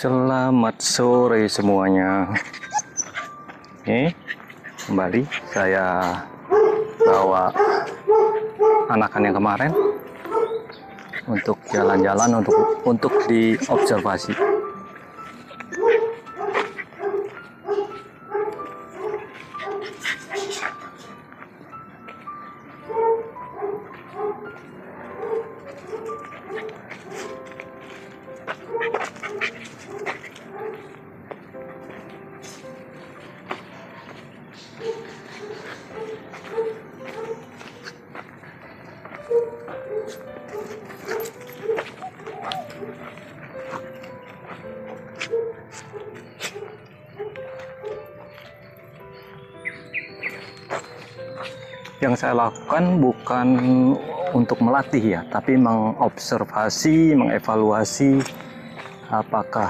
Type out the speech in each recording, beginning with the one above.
Selamat sore semuanya. Oke, kembali saya bawa anakan yang kemarin untuk jalan-jalan untuk untuk diobservasi. Yang saya lakukan bukan untuk melatih ya, tapi mengobservasi, mengevaluasi apakah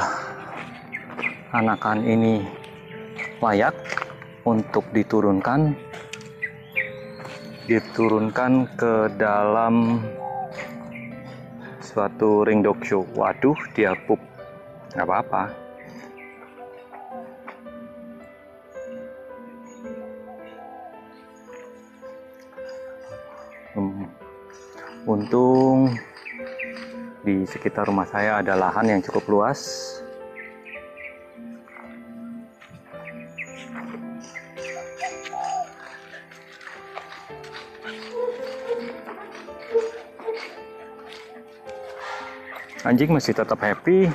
anakan ini layak untuk diturunkan diturunkan ke dalam suatu ring dog show. Waduh, dia pup. Nggak apa-apa. Hmm. Untung di sekitar rumah saya ada lahan yang cukup luas. Anjing masih tetap happy.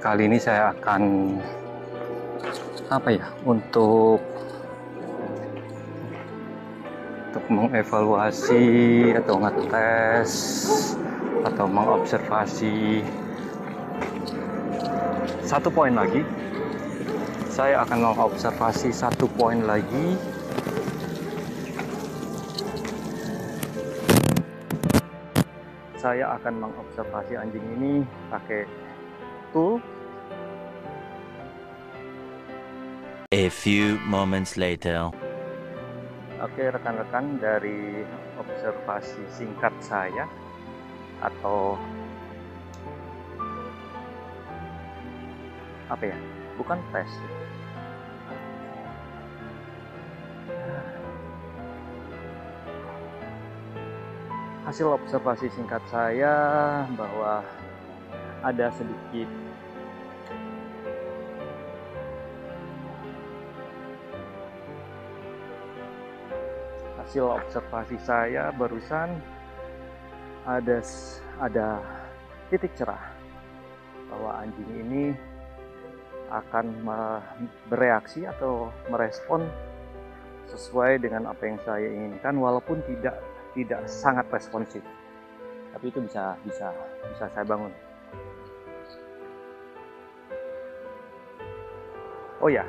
Kali ini saya akan apa ya untuk untuk mengevaluasi atau ngetes atau mengobservasi satu poin lagi. Saya akan mengobservasi satu poin lagi. Saya akan mengobservasi anjing ini pakai tool A few moments later. Oke rekan-rekan dari observasi singkat saya atau apa ya? Bukan tes. Hasil observasi singkat saya bahwa ada sedikit. Hasil observasi saya barusan ada ada titik cerah bahwa anjing ini akan bereaksi atau merespon sesuai dengan apa yang saya inginkan walaupun tidak tidak sangat responsif. Tapi itu bisa bisa bisa saya bangun oh ya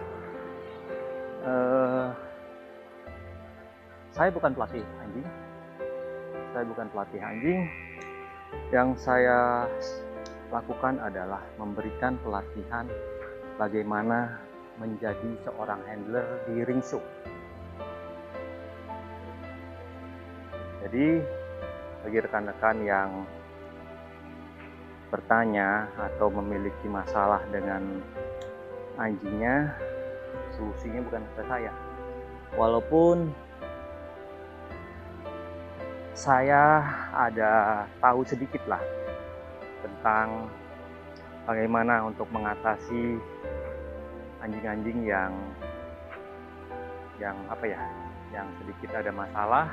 uh, saya bukan pelatih anjing. Saya bukan pelatih anjing. Yang saya lakukan adalah memberikan pelatihan bagaimana menjadi seorang handler di ring show jadi bagi rekan-rekan yang bertanya atau memiliki masalah dengan anjingnya solusinya bukan ke saya. Walaupun saya ada tahu sedikit lah tentang bagaimana untuk mengatasi anjing-anjing yang yang apa ya yang sedikit ada masalah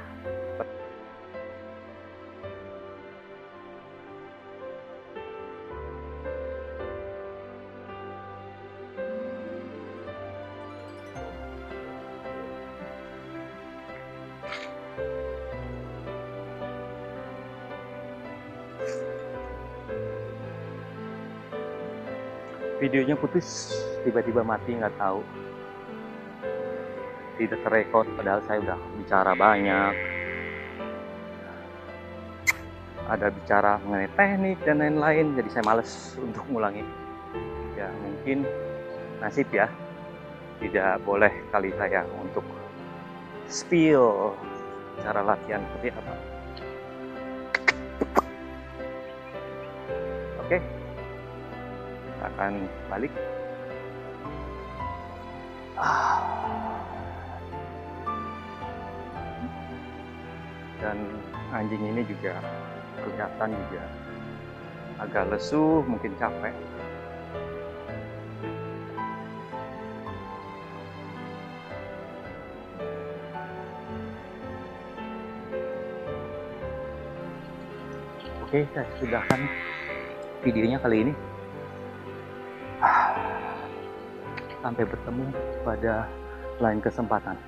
videonya putus tiba-tiba mati nggak tahu. Tidak terrekod padahal saya udah bicara banyak. Ada bicara mengenai teknik dan lain-lain jadi saya males untuk ngulangi. Ya mungkin nasib ya. Tidak boleh kali saya untuk spill cara latihan seperti apa. Oke akan balik? Dan anjing ini juga kelihatan juga agak lesu mungkin capek. Oke, saya sudahkan videonya kali ini. Sampai bertemu pada lain kesempatan.